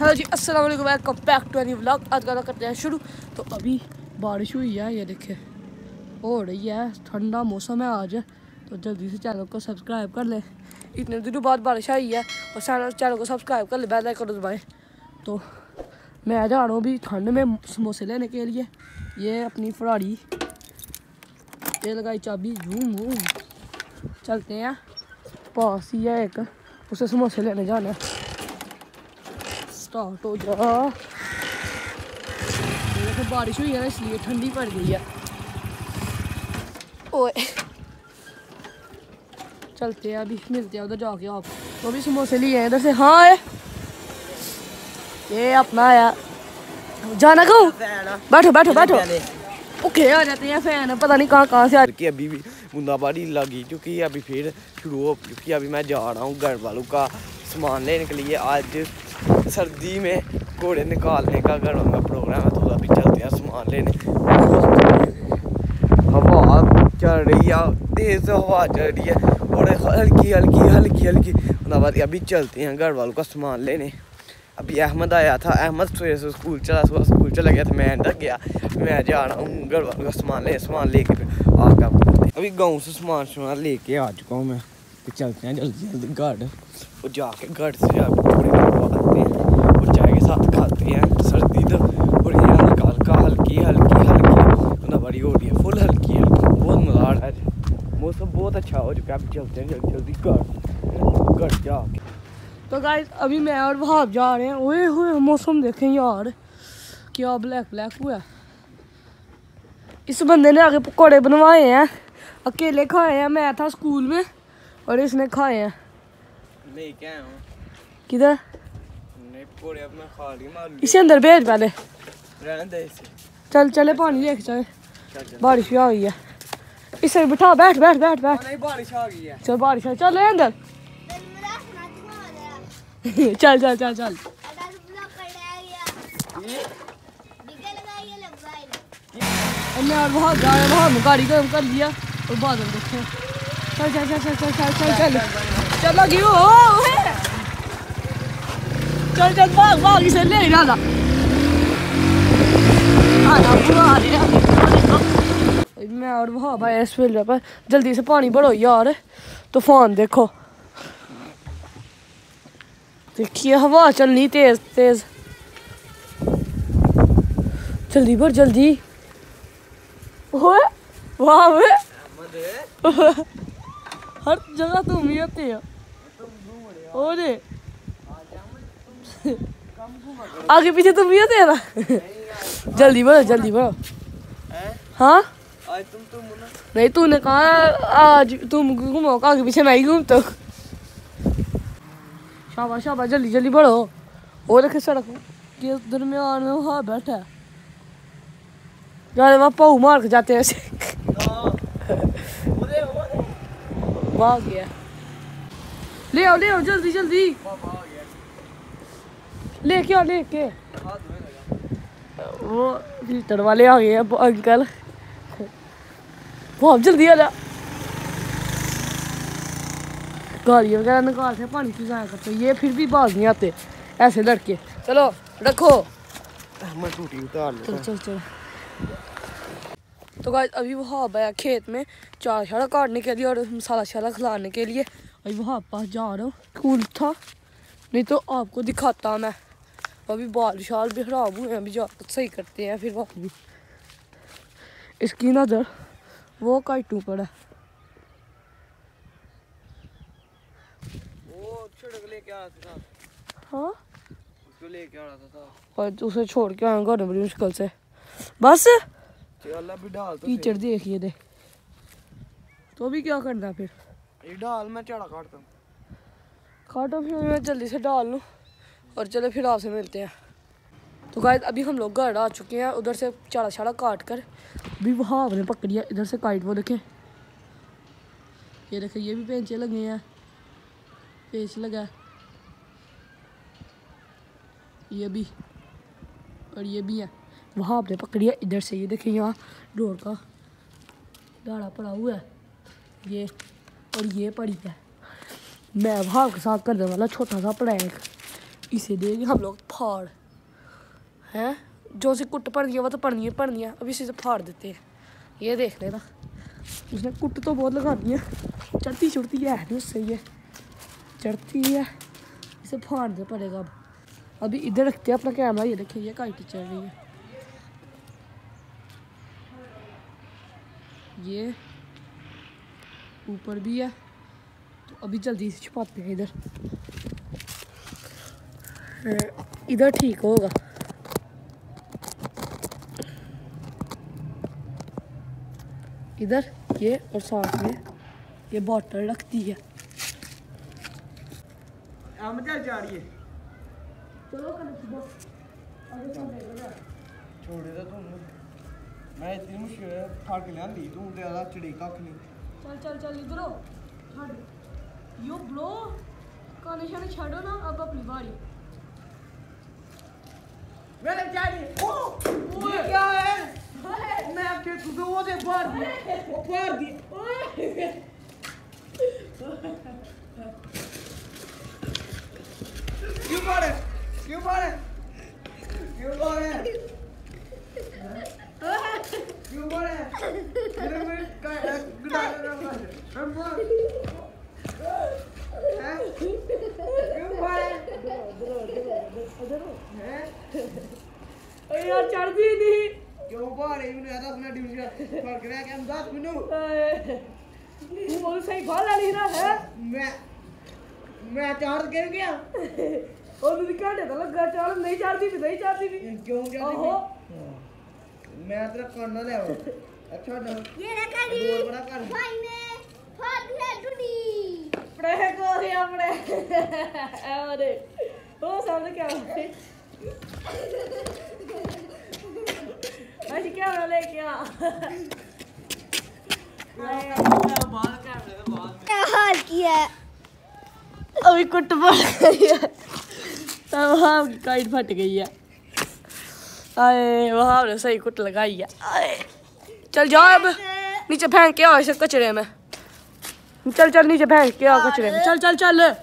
Hello जी, अस्सलाम वालेकुम welcome back to Annie vlog आज का करते हैं शुरू। तो अभी बारिश हुई है, ये देखिए हो रही है, ठंडा मौसम है आज। तो जल्दी से चैनल को सब्सक्राइब कर ले। इतने दिनों बाद बारिश आई है, और चैनल चैनल को सब्सक्राइब कर ले बेल आइकन दबाएँ। तो मैं जा रहा हूँ अभी ठंड में समोसे लेने के लिए। ये अपनी फराड़ी ये लगाई चाबी, झूम झूम। चलते हैं। पास ही है एक, उसे समोसे लेने जाना है। स्टार्ट हो जा। देखो बारिश हुई है ना इसलिए ठंडी पड़ गई है। ओए। चलते हैं अभी मिलते हैं उधर जाके आप। तो भी समोसे लिए हैं इधर से। हाँ है ये अपना आया जाना कहूँ? बैठो बैठो बैठो। भूखे आ जाते हैं फ़ैन पता नहीं कहाँ कहाँ से आ कि अभी भी बूंदाबांदी लगी चुकी है। अभी फिर शुरू हो चुकी है। अभी मैं जा रहा हूँ घर वालों का सामान लेने के लिए। आज सर्दी में घोड़े निकालने का घरों में प्रोग्राम है। तो अभी चलते हैं सामान लेने। हवा चल रही है, तेज हवा चल रही है। और हल्की हल्की हल्की हल्की। बूंदाबांदी अभी चलते हैं घर वालों का सामान लेने। अभी अहमद आया था। अहमद सवेरे से स्कूल चला, सुबह स्कूल चला गया था। मैं अंदर गया। मैं जा रहा हूँ घर वालों का सामान ले, सामान लेके फिर आके आपको करते हैं। अभी गाँव से सामान सामान लेके आ चुका हूँ मैं। तो चलते हैं जल्दी जल्दी घर। और जाके घर से पूरे आते हैं। और चाय के साथ खाते हैं सर्दी तो। और ये हल्का हल्का, हल्की हल्की ना बड़ी हो रही है, फुल हल्की हल्की। बहुत मज़ा आ रहा है। मौसम बहुत अच्छा हो चुका है। अभी चलते हैं जल्दी जल्दी घर। घर जाके। तो गाइस अभी मैं और भाग जा रहे हैं। ओए होए, मौसम देखें यार। क्या ब्लैक ब्लैक हुआ। है। इस बंदे ने आगे पकौड़े बनवाए हैं। अकेले खाए हैं मैं था स्कूल में और इसने खाए हैं। लेके आया हूँ किधर? इसे अंदर भेज पहले। चल चले पानी लेके चले। बारिश आ गई है। इसे बिठा बैठ बैठ बैठ बैठ। बारिश आ गई है। चल बारिश आ चल ले अंदर। चल चल चल चल। बहुत गाड़ी गर्म कर लिया। और बादल देखे चल चल चल चल चल चल चल चल। चल लगी चल चल, भाग भाग, इसे ले आना मैं और वहाँ भाई, इस पर जल्दी से पानी भरो, यार। तूफ़ान देखो। देखिए, हवा चलनी तेज तेज। जल्दी भर, जल्दी। वाह वे हर जगह तुम ही होते हो। ओरे आगे पीछे तुम ही होते हो ना? जल्दी भरो जल्दी भरो हाँ? ना नहीं तूने कहा आज तुम घूमो आगे पीछे मैं ही घूमता हूँ। शाबाश शाबाश जल्दी जल्दी बढ़ो और रखे सड़क के दरमियान में वहाँ बैठा है? यार वहाँ पाऊ मार के जाते हैं ऐसे भाग गया। ले आओ ले आओ जल्दी जल्दी। लेके आओ लेके वो फ़िल्टर वाले आ गए हैं अंकल। बहुत जल्दी आ जा। गाड़ी वगैरह निकालते हैं पानी पिलाया करते ये फिर भी बाज नहीं आते ऐसे लड़के। चलो रखो। मैं टूटी उतार चल लूँ चल चल। तो गाइस अभी वहाँ आया खेत में चार शाला काटने के लिए और मसाला शाला खिलाने के लिए। अभी वहाँ पास जा रहा हूँ स्कूल था। नहीं तो आपको दिखाता मैं। अभी बाल शाल भी खराब हुए हैं अभी जा सही करते हैं फिर वहाँ भी इसकी नज़र वो काटू पड़ा है। हाँ? उसको लेके आ रहा था। और उसे छोड़ के आया घर बड़ी मुश्किल से। बस? कीचड़ देखिए दे। तो अभी क्या करना फिर? ये डाल मैं चढ़ा काटता हूँ। काटो फिर मैं जल्दी से डाल लूँ। और चलो फिर आपसे मिलते हैं। तो गाय अभी हम लोग घर आ चुके हैं उधर से चाड़ा छाड़ा काट कर। अभी वहाँ आपने पकड़ लिया इधर से काट वो देखें। ये देखें ये भी पेंचे लगे हैं। पेच लगा। ये भी और ये भी है। वहाँ आपने पकड़िया इधर से, ये देखें यहाँ डोर का दाड़ा पड़ा हुआ है। ये और ये पड़ी है। मैं भाव के साथ करने वाला छोटा सा प्रैंक। इसे देंगे हम लोग फाड़। हैं? जो से कुट पड़नी है, वो तो पड़नी है पड़नी है। अभी इसे तो फाड़ देते हैं। ये देख लेना। उसने कुट तो बहुत लगानी है। चढ़ती चढ़ती है नहीं उससे ये? चढ़ती है। इसे फाड़ना पड़ेगा अब। अभी इधर रखते हैं अपना कैमरा। ये देखिए, ये काइट चल रही है। ये ऊपर भी है। तो अभी जल्दी से छुपाते हैं इधर। इधर ठीक होगा। इधर ये और साथ में ये बॉटल रखती है। जा रही है। चलो कनेक्ट छोड़े तो तुम। मैं इतनी मुश्किल के लियांदी तू ते आला चढ़ी कख नहीं चल चल चल इधर हो यो ब्लो काने शाने छड़ो ना अब अपनी बारी। मेरे क्या ये ओ ये क्या है? मैं आपके तुझे वो दे फाड़ दिया वो फाड़ दिया क्यों फाड़े क्यों फाड़े क्यों फाड़े क्यों फाड़े मेरे में का गुड़ा लगा हम फाड़ हैं क्यों फाड़े हैं अरे यार चढ़ती नहीं क्यों फाड़े मैंने आधा अपना डिवीज़न फाड़ के रहा कि हम 10 मिनट तू बहुत सही बाल वाली ना है मैं मैं चार्ज कर गया और तुझे घंटे तो लगा चढ़ नहीं चढ़ती भी नहीं चढ़ती भी क्यों क्या ओहो मैं तेरा काना ले आवा अच्छा ना ये देखा जी डोर बड़ा कर भाई ने फाड़ दिया टूटी अपने को रे अपने अरे ओ सामने क्या है आज क्या वाले क्या? क्या हाल किया अभी कुट पड़ गई है। तब वहाँ की काइट फट गई है। अरे वहाँ हमने सही कुट लगाई है। चल जाओ अब। नीचे फेंक के आओ इसे कचरे में। चल चल नीचे फेंक के आओ कचरे में। चल चल चल।